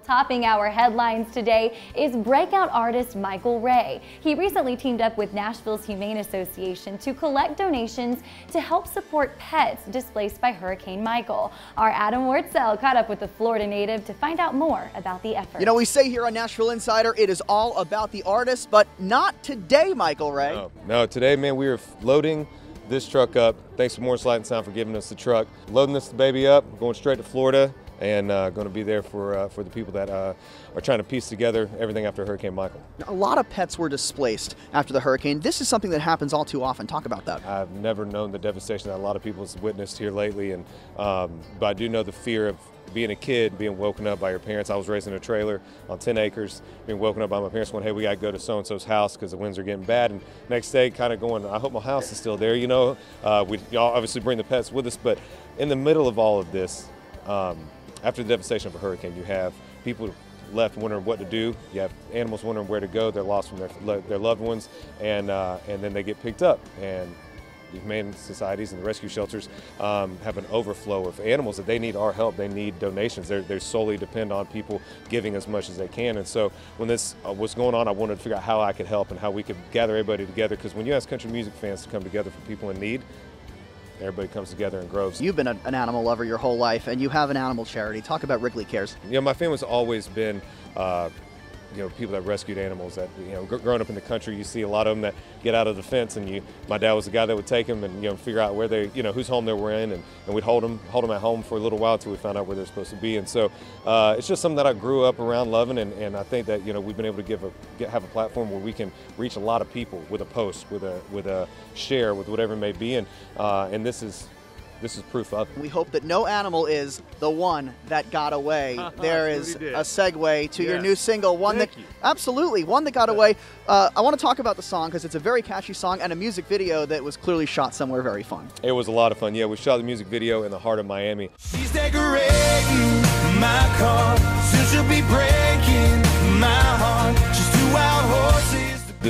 Well, topping our headlines today is breakout artist Michael Ray. He recently teamed up with Nashville's Humane Association to collect donations to help support pets displaced by Hurricane Michael. Our Adam Wurtzel caught up with the Florida native to find out more about the effort. You know, we say here on Nashville Insider, it is all about the artist, but not today, Michael Ray. No, no today, man, we are loading this truck up. Thanks to Morris Light and Sound for giving us the truck. Loading this baby up, going straight to Florida, and uh, going to be there for uh, for the people that uh, are trying to piece together everything after Hurricane Michael. A lot of pets were displaced after the hurricane. This is something that happens all too often. Talk about that. I've never known the devastation that a lot of people have witnessed here lately, and um, but I do know the fear of being a kid, being woken up by your parents. I was raised in a trailer on 10 acres, being woken up by my parents going, hey, we got to go to so-and-so's house because the winds are getting bad. And next day, kind of going, I hope my house is still there, you know. Uh, we obviously bring the pets with us, but in the middle of all of this, um, after the devastation of a hurricane, you have people left wondering what to do. You have animals wondering where to go. They're lost from their, their loved ones, and uh, and then they get picked up. And the humane societies and the rescue shelters um, have an overflow of animals that they need our help. They need donations. They're, they solely depend on people giving as much as they can. And so when this uh, was going on, I wanted to figure out how I could help and how we could gather everybody together. Because when you ask country music fans to come together for people in need, everybody comes together and grows. You've been a, an animal lover your whole life, and you have an animal charity. Talk about Wrigley Cares. You know, my family's always been. Uh, you know people that rescued animals that you know growing up in the country you see a lot of them that get out of the fence and you my dad was the guy that would take them and you know figure out where they you know whose home they were in and, and we'd hold them hold them at home for a little while until we found out where they're supposed to be and so uh, it's just something that I grew up around loving and, and I think that you know we've been able to give a get, have a platform where we can reach a lot of people with a post with a with a share with whatever it may be and uh, and this is this is proof of it. We hope that no animal is the one that got away. there is a segue to yes. your new single, one Thank that you. absolutely one that got away. Uh, I want to talk about the song because it's a very catchy song and a music video that was clearly shot somewhere very fun. It was a lot of fun. Yeah, we shot the music video in the heart of Miami.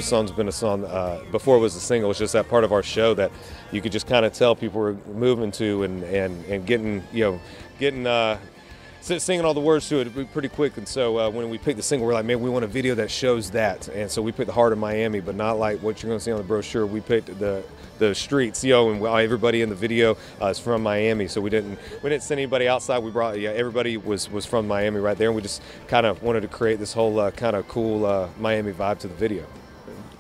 This song's been a song uh, before it was a single. It's just that part of our show that you could just kind of tell people were moving to and, and, and getting you know getting uh, singing all the words to it pretty quick. And so uh, when we picked the single, we're like, man, we want a video that shows that. And so we picked the heart of Miami, but not like what you're going to see on the brochure. We picked the the streets, you know, and everybody in the video uh, is from Miami. So we didn't we didn't send anybody outside. We brought yeah, everybody was was from Miami right there, and we just kind of wanted to create this whole uh, kind of cool uh, Miami vibe to the video.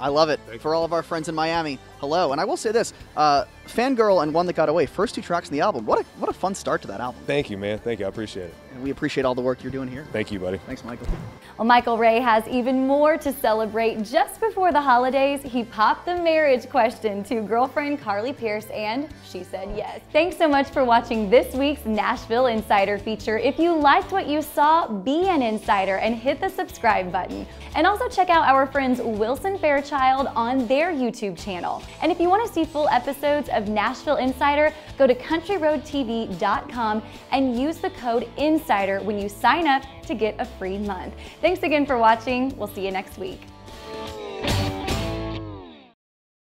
I love it. For all of our friends in Miami, hello. And I will say this uh, Fangirl and One That Got Away, first two tracks in the album. What a, what a fun start to that album. Thank you, man. Thank you. I appreciate it. And we appreciate all the work you're doing here. Thank you, buddy. Thanks, Michael. Well, Michael Ray has even more to celebrate. Just before the holidays, he popped the marriage question to girlfriend Carly Pearce, and she said yes. Thanks so much for watching this week's Nashville Insider feature. If you liked what you saw, be an insider and hit the subscribe button. And also check out our friends Wilson Fairchild on their YouTube channel. And if you want to see full episodes of Nashville Insider, go to countryroadtv.com and use the code INSIDER when you sign up to get a free month. Thanks again for watching. We'll see you next week.